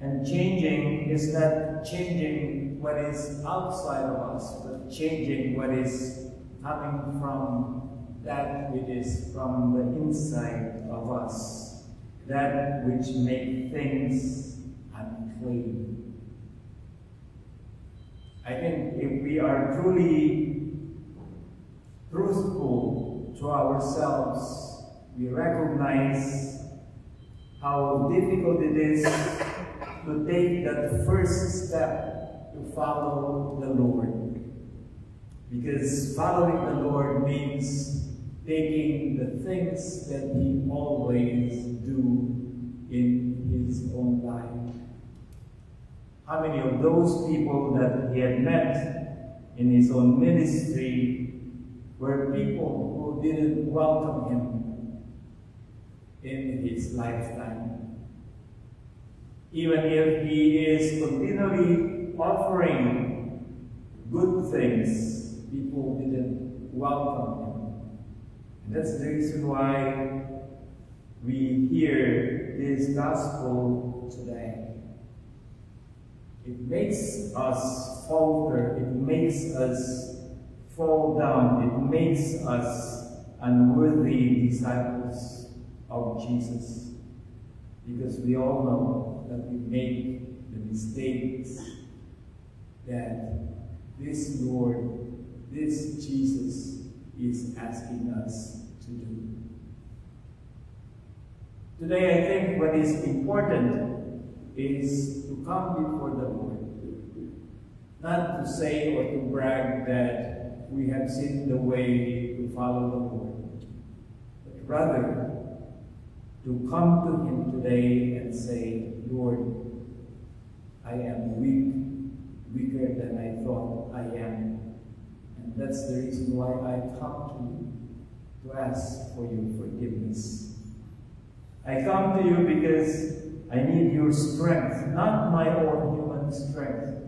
And changing is not changing what is outside of us, but changing what is coming from that which is from the inside of us, that which makes things I think if we are truly truthful to ourselves, we recognize how difficult it is to take that first step to follow the Lord. Because following the Lord means taking the things that He always do in His own life. How many of those people that He had met in His own ministry were people who didn't welcome Him in His lifetime? even if he is continually offering good things, people didn't welcome him. And that's the reason why we hear this gospel. It makes us falter, it makes us fall down, it makes us unworthy disciples of Jesus. Because we all know that we make the mistakes that this Lord, this Jesus is asking us to do. Today, I think what is important is come before the Lord. Not to say or to brag that we have seen the way to follow the Lord, but rather to come to Him today and say, Lord, I am weak, weaker than I thought I am. And that's the reason why I come to you, to ask for your forgiveness. I come to you because I need your strength, not my own human strength.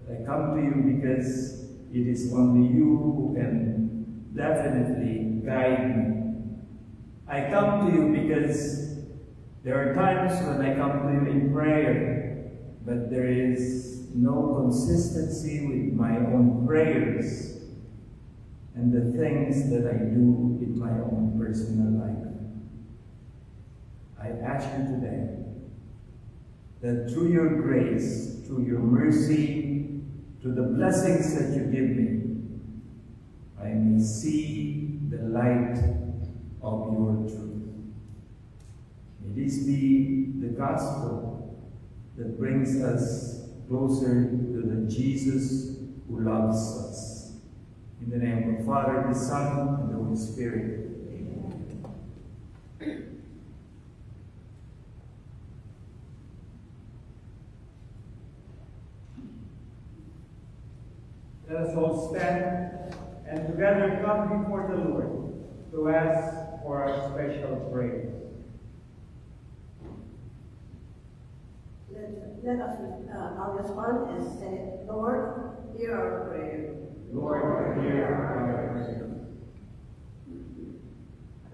But I come to you because it is only you who can definitely guide me. I come to you because There are times when I come to you in prayer, but there is no consistency with my own prayers and the things that I do in my own personal life. I ask you today that through your grace, through your mercy, to the blessings that you give me, I may see the light of your truth. May this be the gospel that brings us closer to the Jesus who loves us. In the name of the Father, the Son, and the Holy Spirit. Let us all stand and together come before the Lord to ask for our special prayers. Let, let us, uh, our response is say, Lord, hear our prayer. Lord, hear our prayer.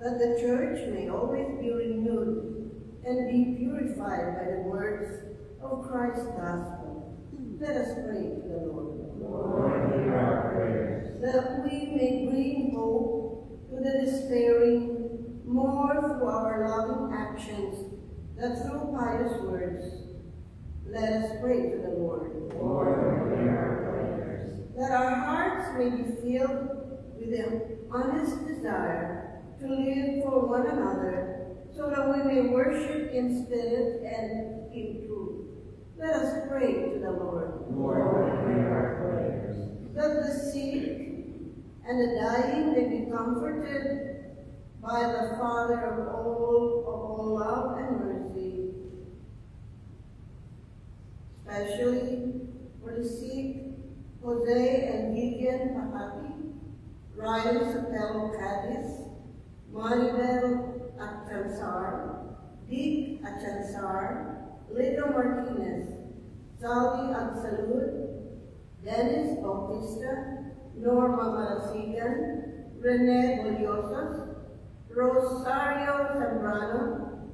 That the church may always be renewed and be purified by the words of Christ's gospel. Let us pray to the Lord. That we may bring hope to the despairing more through our loving actions than through pious words. Let us pray to the Lord. Lord, that our hearts may be filled with the honest desire to live for one another, so that we may worship in spirit and in. Let us pray to the Lord. Lord, hear our prayers. That the sick and the dying may be comforted by the Father of all, of all love and mercy, especially for the sick Jose and Vivian Mahati, Ryan Sotelo Cadiz, Maribel Achansar, Dick Achansar, Lito Martinez, Sally Agsalud, Dennis Bautista, Norma Marasigan, Rene Boliosos, Rosario Zambrano,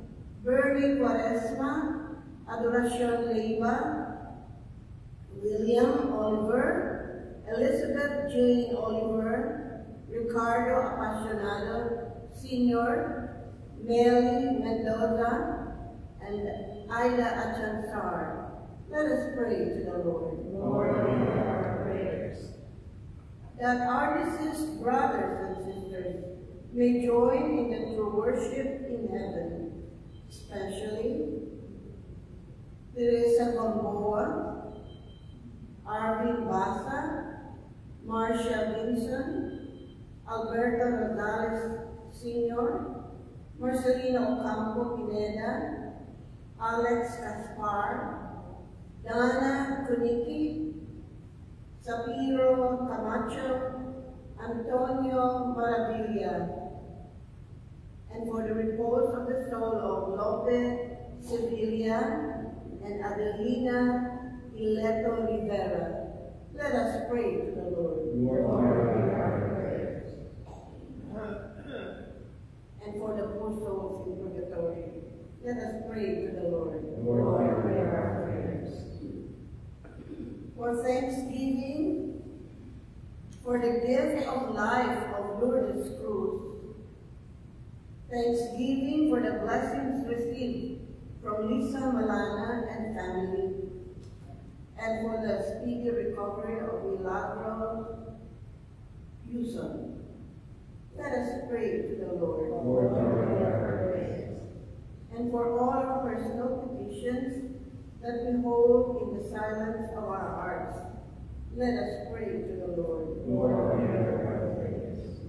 Bernie Quaresma, Adoracion Leiva, William Oliver, Elizabeth Jane Oliver, Ricardo Apasionado Sr., Mary Mendoza, and Ida Achansar. Let us pray to the Lord. Lord, hear our prayers. That our deceased brothers and sisters may join in the true worship in heaven, especially Teresa Gamboa, Arvin Basa, Marcia Vinson, Alberto Rosales Sr., Marcelino Ocampo Pineda, Alex Caspar, Dana Kuniki, Sapiro Camacho, Antonio Maravilla, and for the repose of the soul of Lope Sevilla and Adelina Ileto Rivera. Let us pray to the Lord. Lord. And for the poor souls in purgatory, let us pray to the Lord. Lord, hear our prayers. For thanksgiving, for the gift of life of Lourdes Cruz. Thanksgiving for the blessings received from Lisa Malana and family. And for the speedy recovery of Milagro Yuson. Let us pray to the Lord. Lord, our prayers. and for all our personal petitions that we hold in the silence of our hearts. Let us pray to the Lord. Lord, hear our prayers.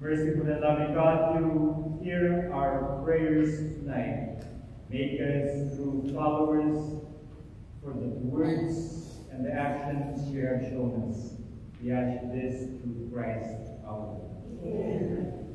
Merciful and loving God, you hear our prayers tonight. Make us true followers for the words and the actions you have shown us. We ask this through Christ our Lord. Amen.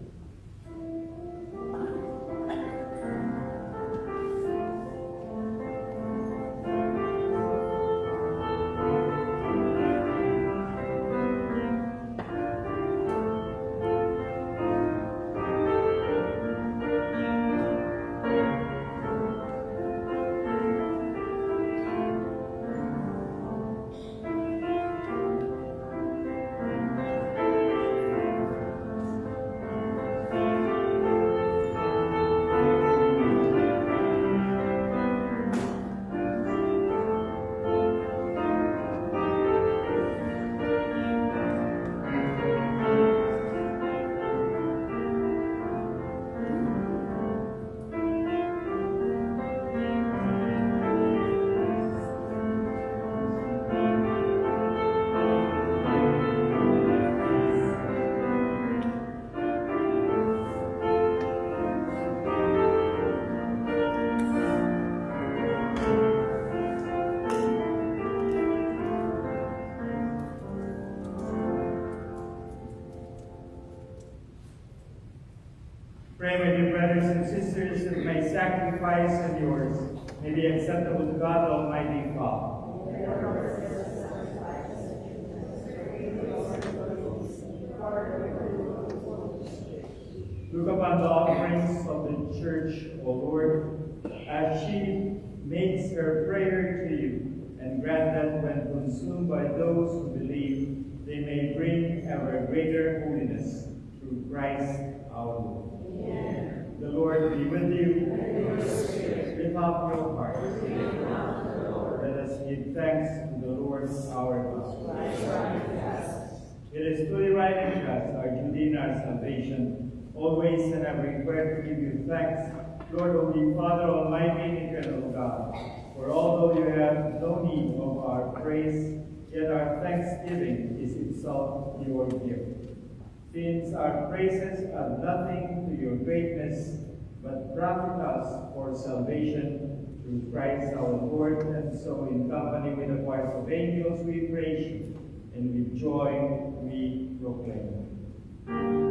And sisters, that my sacrifice and yours may be acceptable to God Almighty Father. Look upon the offerings of the church, O Lord, as she makes her prayer to you, and grant that when consumed by those who believe, they may bring ever greater holiness through Christ our Lord. Amen. The Lord be with you. Lift up your hearts. Let us give thanks to the Lord our God. It is truly right and just, our duty and our salvation, always and every thanks, Lord, Holy Father, Almighty and eternal God. For although you have no need of our praise, yet our thanksgiving is itself your gift. Since our praises are nothing to your greatness, but profit us for salvation through Christ our Lord, and so in company with the choirs of angels we praise you, and with joy we proclaim.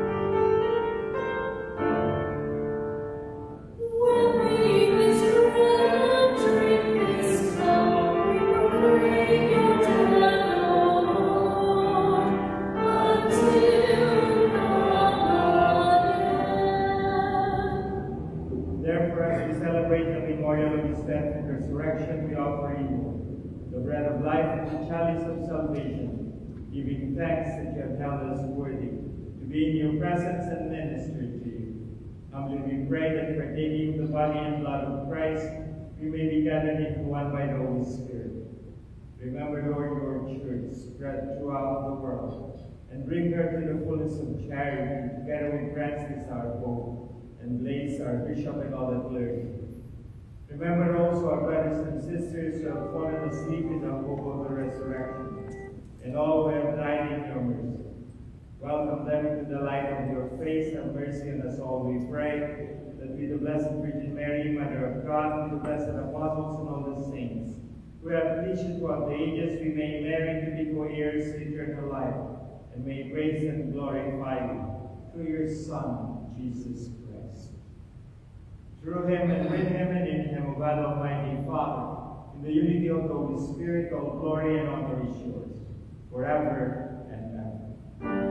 Held us worthy to be in your presence and minister to you. Humbly we pray that partaking the body and blood of Christ, we may be gathered into one by the Holy Spirit. Remember, Lord, your church spread throughout the world, and bring her to the fullness of charity, together with Francis our Pope, and Blase our Bishop and all the clergy. Remember also our brothers and sisters who have fallen asleep in the hope of the resurrection, and all who have died in your mercy. Welcome them into the light of your face and mercy on us all, we pray, that with the Blessed Virgin Mary, Mother of God, the blessed apostles and all the saints, who have pleased throughout the ages, we may merit to be co-heirs to eternal life, and may praise and glorify you through your Son, Jesus Christ. Through him and with him and in him, O God Almighty Father, in the unity of the Holy Spirit, all glory and honor is yours, forever and ever.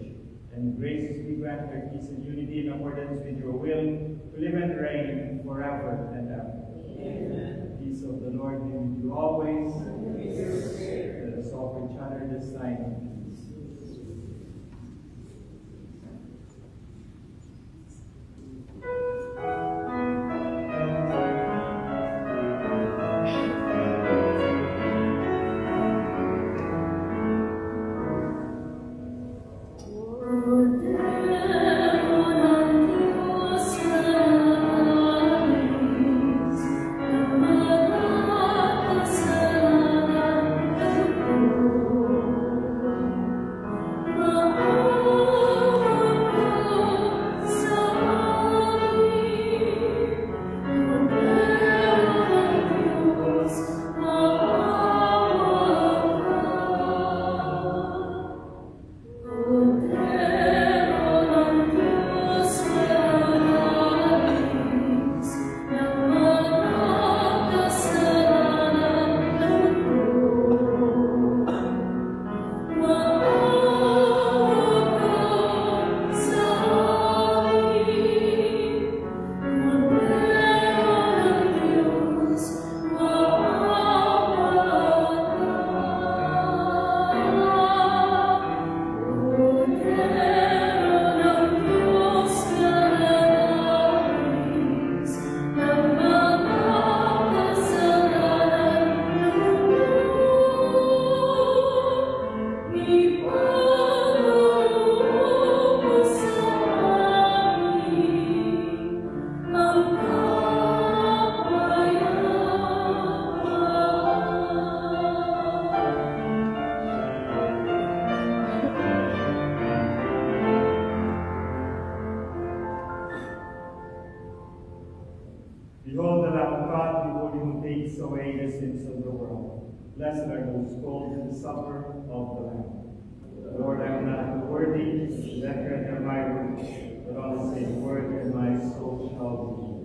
And graciously grant her peace and unity in accordance with your will, to live and reign forever and ever. Amen. The peace of the Lord be with you always. Let us offer each other this sign only word, and my soul shall be healed.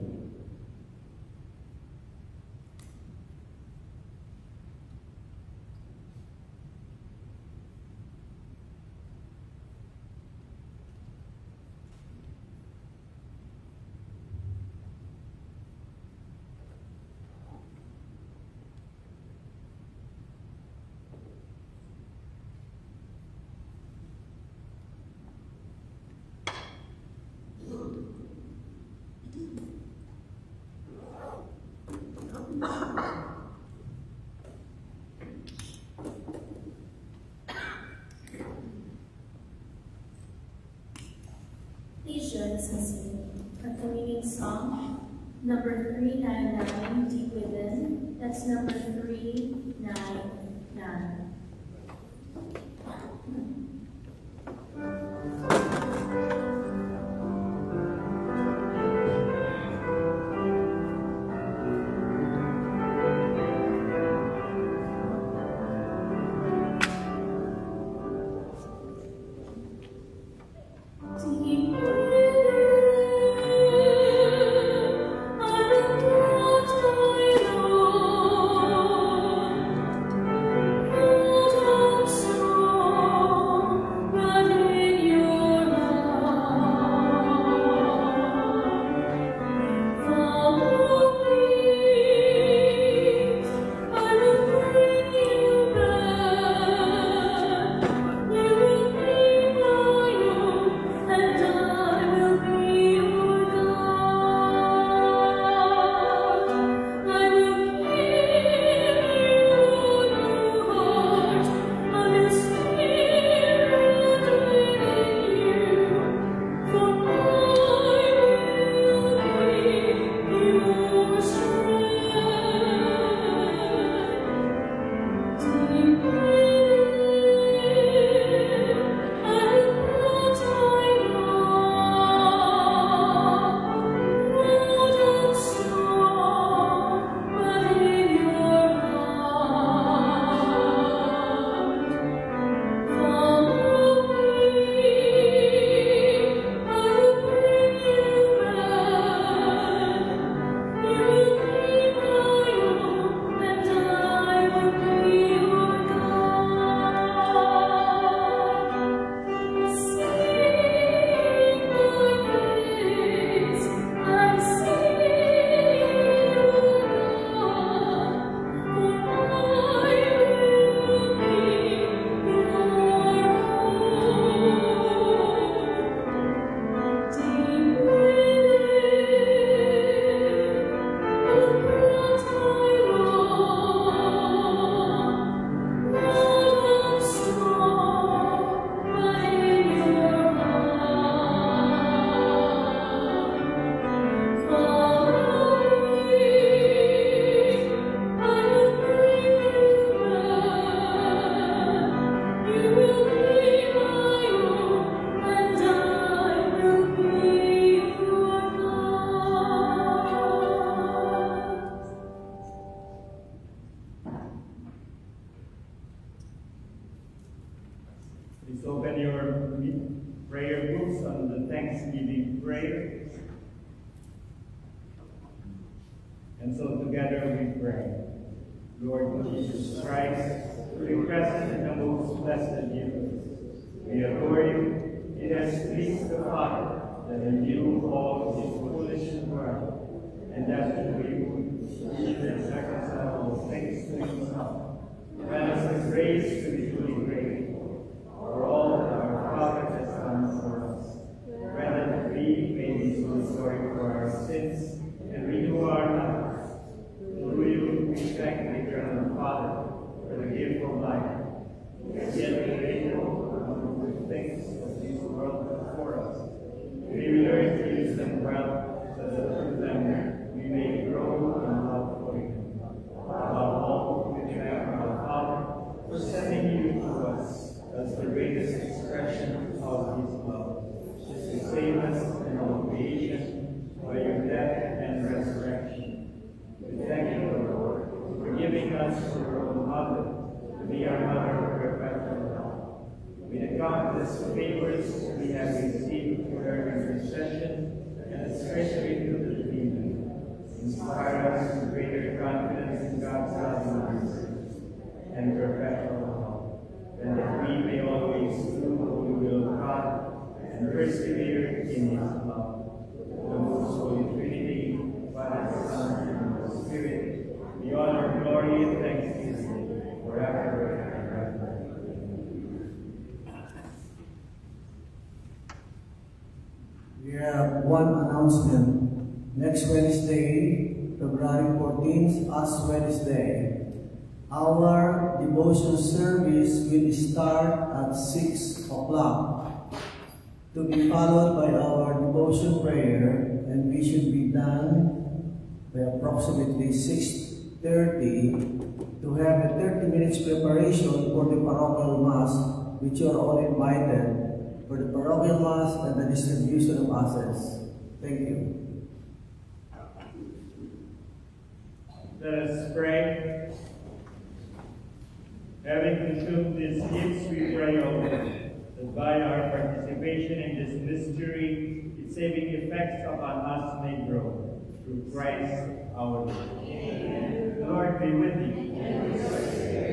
Please join us in communion song, number 399, Deep Within. That's number We have one announcement. Next Wednesday, February 14th, Ash Wednesday, our devotion service will start at 6 o'clock to be followed by our devotion prayer and we should be done by approximately 6.30 to have a 30 minutes preparation for the parochial mass which you are all invited for the parochial mass and the distribution of assets. Thank you. Let us pray. Having consumed these gifts, we pray, O Lord, that by our participation in this mystery, its saving effects upon us may grow. Through Christ our Lord. The Lord be with you.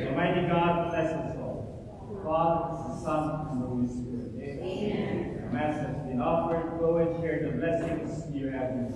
Almighty God bless us all. Father, Son, and Holy Spirit. Mass has been offered. Go and share the blessings you have been